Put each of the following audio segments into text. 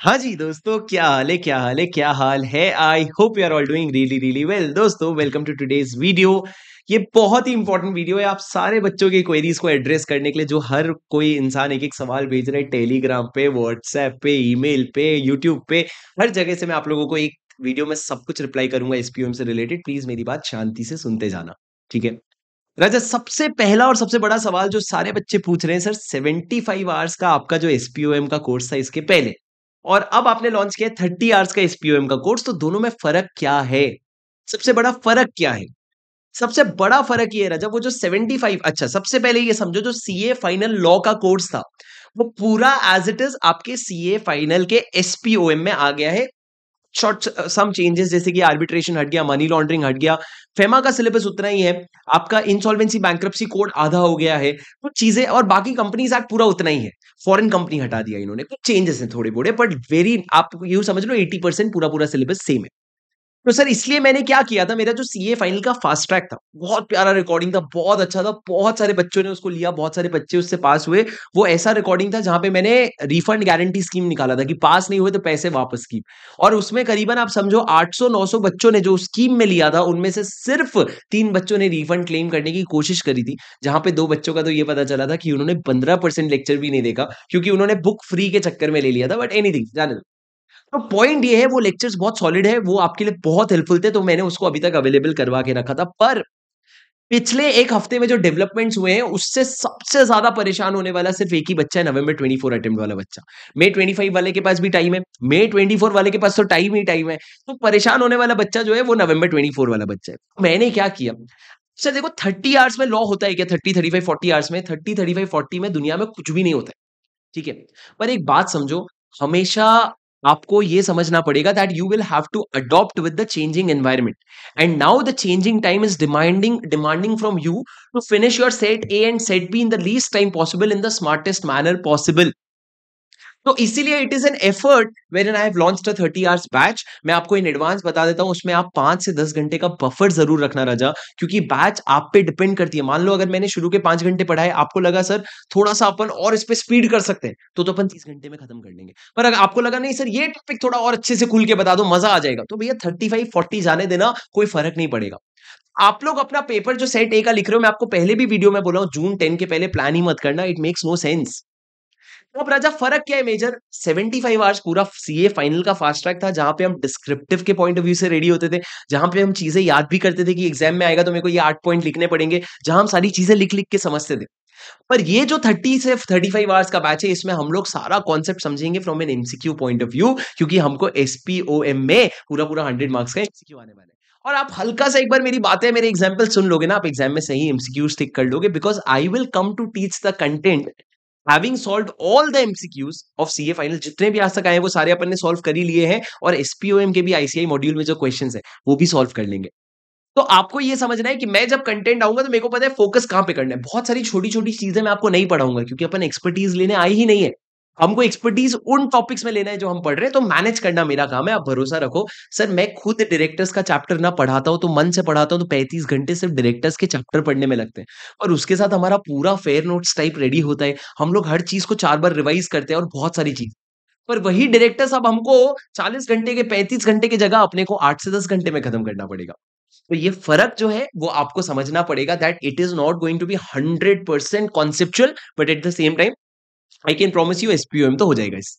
हाँ जी दोस्तों, क्या हाल है, क्या हाल है, क्या हाल है? I hope you are all doing really really well दोस्तों वेलकम टू टुडेज वीडियो ये बहुत ही इंपॉर्टेंट वीडियो है। आप सारे बच्चों की क्वेरीज को एड्रेस करने के लिए जो हर कोई इंसान एक एक सवाल भेज रहे हैं टेलीग्राम पे व्हाट्सएप पे ईमेल पे यूट्यूब पे, हर जगह से मैं आप लोगों को एक वीडियो में सब कुछ रिप्लाई करूँगा एसपीओम से रिलेटेड प्लीज़ मेरी बात शांति से सुनते जाना, ठीक है? राजा, सबसे पहला और सबसे बड़ा सवाल जो सारे बच्चे पूछ रहे हैं, सर 75 आवर्स का आपका जो एसपीओएम का कोर्स था इसके पहले। और अब आपने लॉन्च किया थर्टी आवर्स का एसपीओएम का कोर्स तो दोनों में फ़र्क क्या है? सबसे बड़ा फ़र्क क्या है? सबसे बड़ा फ़र्क ये रहा जब वो जो 75 अच्छा सबसे पहले ये समझो जो सी ए फाइनल लॉ का कोर्स था, वो पूरा एज इट इज़ आपके सी ए फाइनल के एसपीओएम में आ गया है। शॉर्ट सम चेंजेस जैसे कि आर्बिट्रेशन हट गया मनी लॉन्ड्रिंग हट गया। फेमा का सिलेबस उतना ही है। आपका इंसॉल्वेंसी बैंक्रप्सी कोड आधा हो गया है। कुछ चीज़ें और बाकी कंपनीज़ एक्ट पूरा उतना ही है। फॉरेन कंपनी हटा दिया इन्होंने। कुछ चेंजेस हैं थोड़े बोड़े बट वेरी आप यू समझ लो एटी परसेंट पूरा पूरा सिलेबस सेम है। तो सर, इसलिए मैंने क्या किया था, मेरा जो सीए फाइनल का फास्ट ट्रैक था, बहुत प्यारा रिकॉर्डिंग था, बहुत अच्छा था, बहुत सारे बच्चों ने उसको लिया, बहुत सारे बच्चे उससे पास हुए। वो ऐसा रिकॉर्डिंग था जहाँ पे मैंने रिफंड गारंटी स्कीम निकाला था कि पास नहीं हुए तो पैसे वापस की। और उसमें करीबन आप समझो 800-900 बच्चों ने जो स्कीम में लिया था, उनमें से सिर्फ़ तीन बच्चों ने रिफंड क्लेम करने की कोशिश करी थी, जहाँ पे दो बच्चों का तो ये पता चला था कि उन्होंने पंद्रह लेक्चर भी नहीं देखा, क्योंकि उन्होंने बुक फ्री के चक्कर में ले लिया था बट एनीथिंग जाने दो। तो पॉइंट ये है, वो लेक्चर्स बहुत सॉलिड है, वो आपके लिए बहुत हेल्पफुल थे तो मैंने उसको अभी तक अवेलेबल करवा के रखा था। पर पिछले एक हफ़्ते में जो डेवलपमेंट्स हुए हैं, उससे सबसे ज़्यादा परेशान होने वाला सिर्फ़ एक ही बच्चा है, नवंबर 24 अटेम्प्ट वाला बच्चा। मे 25 वाले के पास भी टाइम है मे 24 वाले के पास तो टाइम ही टाइम है। तो परेशान होने वाला बच्चा जो है, वो नवंबर 24 वाला बच्चा है। मैंने क्या किया? अच्छा देखो थर्टी आवर्स में लॉ होता है क्या? Thirty thirty five forty hours में? थर्टी थर्टी फाइव फोर्टी में दुनिया में कुछ भी नहीं होता है। ठीक है? पर एक बात समझो, हमेशा आपको ये समझना पड़ेगा that you will have to adopt with the changing environment and now the changing time is demanding demanding from you to finish your set A and set B in the least time possible in the smartest manner possible तो इसीलिए it is an effort where an I have launch thirty hours batch मैं आपको in advance बता देता हूँ, उसमें आप पाँच से दस घंटे का बफर ज़रूर रखना राजा, क्योंकि बैच आप पे डिपेंड करती है। मान लो अगर मैंने शुरू के पाँच घंटे पढ़ाए, आपको लगा, सर, थोड़ा सा अपन और इस पर स्पीड कर सकते हैं तो तो अपन तीस घंटे में खत्म कर लेंगे पर अगर आपको लगा, नहीं सर, ये टॉपिक थोड़ा और अच्छे से खुल के बता दो, मज़ा आ जाएगा। तो भैया थर्टी फाइव फोर्टी जाने देना, कोई फ़र्क नहीं पड़ेगा। आप लोग अपना पेपर जो सेट ए का लिख रहे हो, मैं आपको पहले भी वीडियो में बोला हूँ, जून टेन के पहले प्लान ही मत करना इट मेक्स नो सेंस अब राजा, फ़र्क क्या है मेजर 75 फाइव आवर्स पूरा सीए फाइनल का फास्ट ट्रैक था, जहाँ पे हम डिस्क्रिप्टिव के पॉइंट ऑफ़ व्यू से रेडी होते थे, जहाँ पे हम चीज़ें याद भी करते थे कि एग्ज़ाम में आएगा तो मेरे को ये आठ पॉइंट लिखने पड़ेंगे, जहाँ हम सारी चीज़ें लिख लिख के समझते थे। पर ये जो 30 से 35 आवर्स का बैच है, इसमें हम लोग सारा कॉन्सेप्ट समझेंगे from an MCQ point of view क्योंकि हमको एसपीओएम में पूरा पूरा हंड्रेड मार्क्स का एमसीक्यू आने वाला और आप हल्का सा एक बार मेरी बातें, मेरे एग्ज़ाम्पल सुन लोगे ना, आप एग्ज़ाम में सही एमसीक्यू स्टिक कर लोगे because I will come to teach the content having solve all the MCQs of CA final जितने भी आज तक आए वो सारे अपन ने सॉल्व कर ही लिए हैं। और एसपीओएम के भी आईसीआई मॉड्यूल में जो क्वेश्चन है, वो भी सॉल्व कर लेंगे। तो आपको ये समझना है कि मैं जब कंटेंट आऊँगा तो मेरे को पता है फोकस कहाँ पे करना है। बहुत सारी छोटी छोटी चीज़ें मैं आपको नहीं पढ़ाऊँगा, क्योंकि अपन एक्सपर्टीज लेने आई ही नहीं है। हमको एक्सपर्टीज उन टॉपिक्स में लेना है जो हम पढ़ रहे हैं तो मैनेज करना मेरा काम है, आप भरोसा रखो। सर, मैं खुद डायरेक्टर्स का चैप्टर ना पढ़ाता हूँ तो मन से पढ़ाता हूँ तो पैंतीस घंटे सिर्फ़ डायरेक्टर्स के चैप्टर पढ़ने में लगते हैं। और उसके साथ हमारा पूरा फेयर नोट्स टाइप रेडी होता है। हम लोग हर चीज़ को चार बार रिवाइज करते हैं और बहुत सारी चीज़। पर वही डायरेक्टर्स अब हमको चालीस घंटे के, पैंतीस घंटे की जगह अपने को आठ से दस घंटे में खत्म करना पड़ेगा। तो ये फ़र्क जो है, वो आपको समझना पड़ेगा that it is not going to be hundred percent conceptual but at the same time I can promise you SPOM तो हो जाएगा इस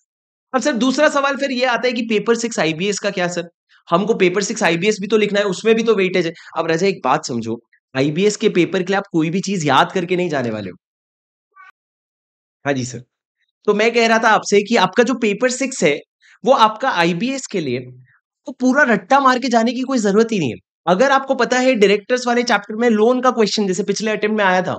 अब सर, दूसरा सवाल फिर ये आता है कि पेपर सिक्स आईबीएस का क्या सर? हमको पेपर सिक्स आईबीएस भी तो लिखना है, उसमें भी तो वेटेज है। अब राजा, एक बात समझो आईबीएस के पेपर के लिए आप कोई भी चीज़ याद करके नहीं जाने वाले हो। हाँ जी सर। तो मैं कह रहा था आपसे कि आपका जो पेपर सिक्स है, वो आपका आईबीएस के लिए तो पूरा रट्टा मार के जाने की कोई ज़रूरत ही नहीं है। अगर आपको पता है डायरेक्टर्स वाले चैप्टर में लोन का क्वेश्चन जैसे पिछले अटेम्प्ट में आया था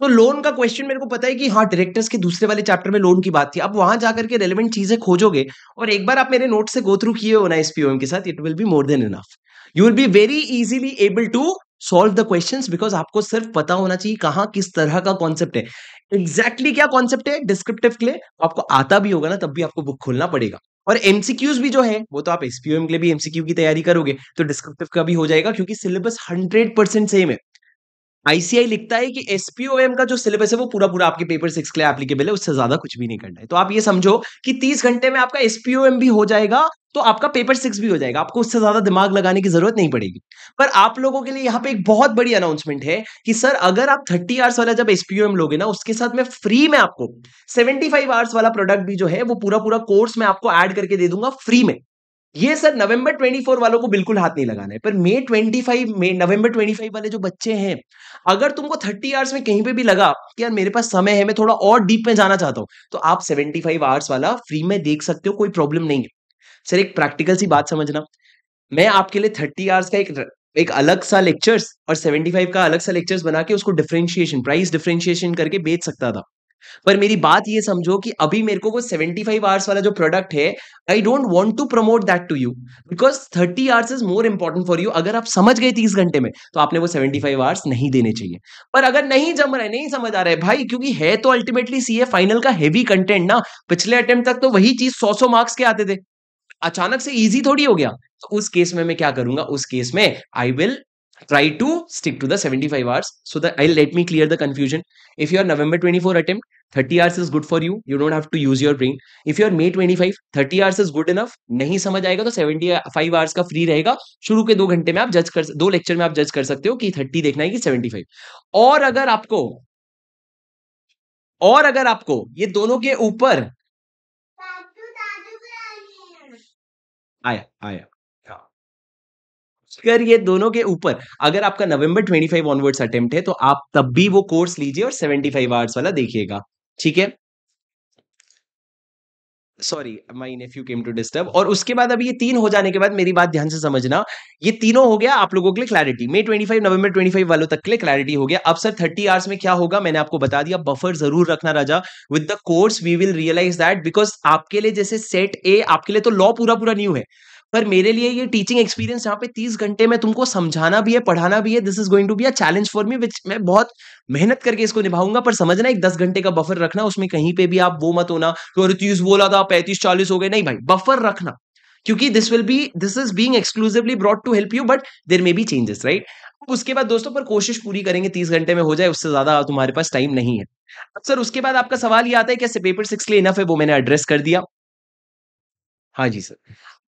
तो लोन का क्वेश्चन मेरे को पता है कि हाँ डायरेक्टर्स के दूसरे वाले चैप्टर में लोन की बात थी। अब वहाँ जाकर के रेलिवेंट चीज़ें खोजोगे और एक बार आप मेरे नोट से गो थ्रू किए हो ना एसपीओएम के साथ it will be more than enough you will be very easily able to solve the questions because आपको सिर्फ़ पता होना चाहिए कहाँ, किस तरह का कॉन्सेप्ट है। एग्जैक्टली exactly क्या कॉन्सेप्ट है? डिस्क्रिप्टिव के लिए आपको आता भी होगा ना, तब भी आपको बुक खोलना पड़ेगा। और एमसीक्यूज भी जो है, वो तो आप एसपीओएम के लिए भी एमसीक्यू की तैयारी करोगे तो डिस्क्रिप्टिव का भी हो जाएगा क्योंकि सिलेबस हंड्रेड परसेंट सेम है। आईसीआई लिखता है कि एसपीओएम का जो सिलेबस है वो पूरा पूरा आपके पेपर सिक्स के लिए एप्लीकेबल है, उससे ज़्यादा कुछ भी नहीं करना है। तो आप ये समझो कि तीस घंटे में आपका एसपीओएम भी हो जाएगा तो आपका पेपर सिक्स भी हो जाएगा। आपको उससे ज़्यादा दिमाग लगाने की ज़रूरत नहीं पड़ेगी। पर आप लोगों के लिए यहाँ पे एक बहुत बड़ी अनाउंसमेंट है कि सर, अगर आप थर्टी आवर्स वाला जब एसपीओएम लोगे ना, उसके साथ में फ्री में आपको सेवेंटी फाइव आवर्स वाला प्रोडक्ट भी जो है, वो पूरा पूरा कोर्स में आपको ऐड करके दे दूँगा फ्री में। ये सर नवंबर 24 वालों को बिल्कुल हाथ नहीं लगाना है, पर मे 25 में नवंबर 25 वाले जो बच्चे हैं, अगर तुमको 30 आवर्स में कहीं पे भी लगा कि यार मेरे पास समय है, मैं थोड़ा और डीप में जाना चाहता हूँ तो आप 75 आवर्स वाला फ्री में देख सकते हो, कोई प्रॉब्लम नहीं है। सर, एक प्रैक्टिकल सी बात समझना, मैं आपके लिए थर्टी आवर्स का एक एक अलग सा लेक्चर्स और 75 का अलग सा लेक्चर्स बना के उसको डिफ्रेंशिएशन प्राइस डिफ्रेंशिएशन करके बेच सकता था। पर मेरी बात ये समझो कि अभी मेरे को वो 75 आवर्स वाला जो प्रोडक्ट है I don't want to promote that to you because 30 hours is more important for you अगर आप समझ गए 30 घंटे में तो आपने वो 75 आवर्स नहीं देने चाहिए। पर अगर नहीं जम रहे नहीं समझ आ रहे भाई, क्योंकि है तो अल्टीमेटली सीए फाइनल का हैवी कंटेंट ना। पिछले अटेम्प्ट तक तो वही चीज़ सौ सौ मार्क्स के आते थे। अचानक से इजी थोड़ी हो गया। तो उस केस में मैं क्या करूँगा? उस केस में I will try to stick to the 75 hours so that i'll let me clear the confusion if your november 24 attempt 30 hours is good for you you don't have to use your brain if your may 25 30 hours is good enough नहीं समझ आएगा तो 75 hours का free रहेगा शुरू के दो घंटे में आप जज कर दो लेक्चर में आप जज कर सकते हो कि 30 देखना है कि 75 और अगर आपको और अगर आपको ये दोनों के ऊपर आया आया अगर ये दोनों के ऊपर। अगर आपका नवंबर 25 ऑनवर्ड्स अटेम्प्ट है तो आप तब भी वो कोर्स लीजिए और 75 आवर्स वाला देखिएगा। ठीक है? Sorry my nephew came to disturb और उसके बाद अभी ये तीन हो जाने के बाद मेरी बात ध्यान से समझना। ये तीनों हो गया आप लोगों के लिए क्लैरिटी मे 25 नवंबर 25 वालों तक के लिए क्लैरिटी हो गया। अब सर 30 आवर्स में क्या होगा? मैंने आपको बता दिया बफर ज़रूर रखना राजा। With the course we will realise that because आपके लिए जैसे सेट ए आपके लिए तो लॉ पूरा पूरा न्यू है। पर मेरे लिए ये टीचिंग एक्सपीरियंस यहाँ पे तीस घंटे में तुमको समझाना भी है, पढ़ाना भी है this is going to be a challenge for me which मैं बहुत मेहनत करके इसको निभाऊँगा, पर समझना एक दस घंटे का बफर रखना, उसमें कहीं पे भी आप वो मत होना तो अरे तीस बोला था, पैंतीस चालीस हो गए। नहीं भाई बफर रखना, क्योंकि this will be this is being exclusively brought to help you but there may be changes right उसके बाद दोस्तों, पर कोशिश पूरी करेंगे, तीस घंटे में हो जाए, उससे ज़्यादा तुम्हारे पास टाइम नहीं है। अब सर, उसके बाद आपका सवाल ये आता है कैसे पेपर सिक्स के लिए इनफ है, वो मैंने एड्रेस कर दिया। हाँ जी सर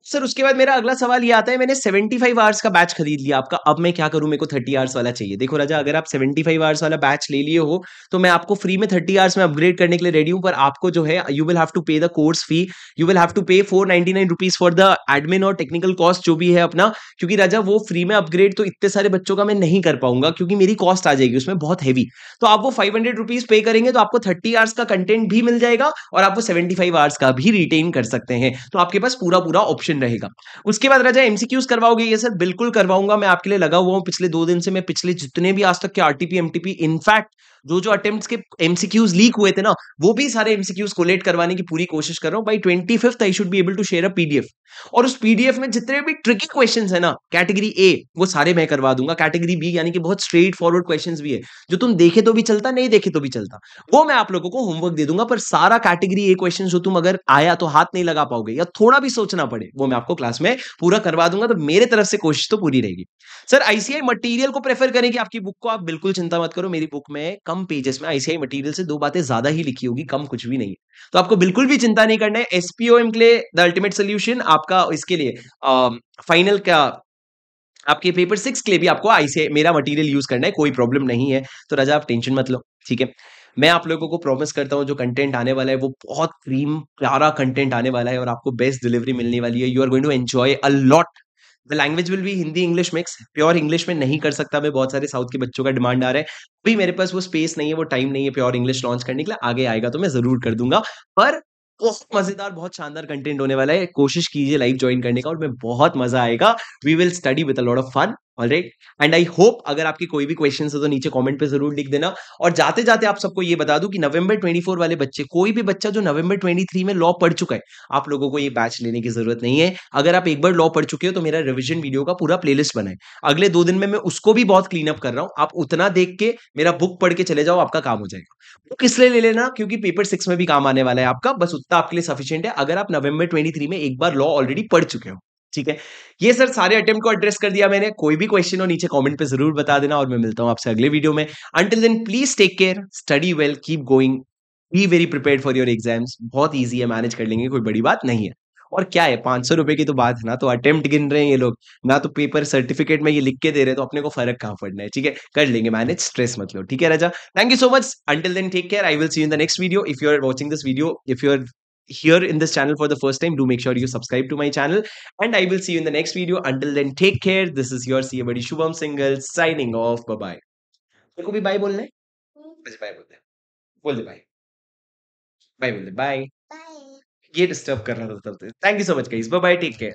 सर, उसके बाद मेरा अगला सवाल ये आता है, मैंने 75 फाइव आवर्स का बैच खरीद लिया। आपका, अब मैं क्या करूँ? मेरे को 30 आवर्स वाला चाहिए। देखो राजा, अगर आप 75 फाइव आवर्स वाला बैच ले लिए हो तो मैं आपको फ्री में 30 आवर्स में अपग्रेड करने के लिए रेडी हूँ, पर आपको जो है you will have to pay the course fee you will have to pay four nine rupees for the admin और टेक्निकल कॉस्ट जो भी है अपना, क्योंकि राजा, वो फ्री में अपग्रेड तो इतने सारे बच्चों का मैं नहीं कर पाऊँगा, क्योंकि मेरी कॉस्ट आ जाएगी, उसमें बहुत हैवी तो आप वो फाइव हंड्रेड पे करेंगे तो आपको थर्टी आवर्स का कंटेंट भी मिल जाएगा और आपको सेवेंटी आवर्स का भी रिटेन कर सकते हैं। तो आपके पास पूरा पूरा ऑप्शन रहेगा। उसके बाद राजा एमसीक्यूज करवाओगे? ये सर बिल्कुल करवाऊँगा। मैं आपके लिए लगा हुआ हूँ। पिछले दो दिन से मैं, पिछले जितने भी आज तक के आरटीपी एमटीपी इनफैक्ट जो जो अटेम्प्ट के एमसीक्यूज लीक हुए थे ना, वो भी सारे एमसीक्यूज कोलेट करवाने की पूरी कोशिश कर रहा हूँ। By twenty fifth I should be able to share a PDF और उस पीडीएफ में जितने भी ट्रिकी क्वेश्चंस है ना कैटेगरी ए वो सारे मैं करवा दूँगा। कैटेगरी बी यानी कि बहुत स्ट्रेट फॉरवर्ड क्वेश्चंस भी है। जो तुम देखे तो भी चलता, नहीं देखे तो भी चलता। वो मैं आप लोगों को होमवर्क दे दूँगा, पर सारा कैटेगरी ए क्वेश्चन जो तुम अगर आया तो हाथ नहीं लगा पाओगे या थोड़ा भी सोचना पड़े वो मैं आपको क्लास में पूरा करवा दूँगा तो मेरे तरफ़ से कोशिश तो पूरी रहेगी। सर आईसीआई मटेरियल को प्रेफर करें कि आपकी बुक को आप बिल्कुल चिंता मत करो, मेरी बुक में कम पेजेस में आईसीआई मटेरियल से दो बातें ज़्यादा ही लिखी होगी, कम कुछ भी नहीं है। तो आपको बिल्कुल भी चिंता नहीं करना है एसपीओएम के लिए द अल्टीमेट सोल्यूशन आपका इसके लिए फाइनल का आपके पेपर सिक्स के लिए भी आपको आईसीआई मेरा मटेरियल यूज़ करना है, कोई प्रॉब्लम नहीं है। तो राजा, आप टेंशन मत लो, ठीक है? मैं आप लोगों को प्रॉमिस करता हूँ, जो कंटेंट आने वाला है, वो बहुत क्रीम प्यारा कंटेंट आने वाला है और आपको बेस्ट डिलीवरी मिलने वाली है। You are going to enjoy a lot the language will be Hindi English mix pure English में नहीं कर सकता मैं, बहुत सारे साउथ के बच्चों का डिमांड आ रहा है। अभी मेरे पास वो स्पेस नहीं है, वो टाइम नहीं है प्योर इंग्लिश लॉन्च करने के लिए। आगे आएगा तो मैं ज़रूर कर दूँगा। पर बहुत मज़ेदार, बहुत शानदार कंटेंट होने वाला है। कोशिश कीजिए लाइव ज्वाइन करने का और मैं बहुत मज़ा आएगा। We will study with a lot of fun alright and I hope अगर आपकी कोई भी क्वेश्चन है तो नीचे कमेंट पे ज़रूर लिख देना। और जाते जाते आप सबको ये बता दूँ कि नवंबर 24 वाले बच्चे, कोई भी बच्चा जो नवंबर 23 में लॉ पढ़ चुका है, आप लोगों को ये बैच लेने की ज़रूरत नहीं है। अगर आप एक बार लॉ पढ़ चुके हो तो मेरा रिविजन वीडियो का पूरा प्लेलिस्ट बनाए अगले दो दिन में मैं उसको भी बहुत क्लीन अप कर रहा हूँ। आप उतना देख के मेरा बुक पढ़ के चले जाओ, आपका काम हो जाएगा। बुक इसलिए ले लेना क्योंकि पेपर सिक्स में भी काम आने वाला है आपका। बस उतना आपके लिए सफिशियंट है। अगर आप नवंबर ट्वेंटी में एक बार लॉ ऑलरेडी पढ़ चुके हो। ठीक है? ये सर सारे अटेम्प्ट को एड्रेस कर दिया मैंने। कोई भी क्वेश्चन हो, नीचे कमेंट पे ज़रूर बता देना और मैं मिलता हूँ आपसे अगले वीडियो में। Until then please take care study well keep going be very prepared for your exams बहुत ईजी है मैनेज कर लेंगे, कोई बड़ी बात नहीं है। और क्या है, पाँच सौ रुपए की तो बात है ना तो अटेम्प्ट गिन रहे हैं ये लोग। ना तो पेपर सर्टिफिकेट में ये लिख के दे रहे तो अपने को फ़र्क कहाँ पड़ना है, ठीक है? कर लेंगे मैनेज स्ट्रेस मत लो, ठीक है राजा? Thank you so much until then take care I will see in the next video if you are watching this video if you are here in this channel for the first time do make sure you subscribe to my channel and i will see you in the next video until then take care this is your see buddy shubham single signing off bye bye मेरे को भी bye बोलना है अच्छा bye बोल दे बोल दे bye bye बोल दे bye Bye. ये डिस्टर्ब कर रहा था तब से thank you so much guys bye bye take care